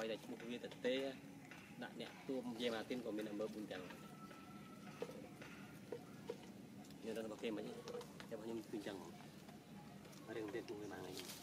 បីតែឈ្មោះវាទៅទេដាក់អ្នកទួមយាយម៉ាទីនក៏មានតែមើល4ទាំងនេះដល់របស់គេមិនទេតែរបស់ខ្ញុំគឺអញ្ចឹងរឿងទៀតមួយម៉ាថ្ងៃនេះ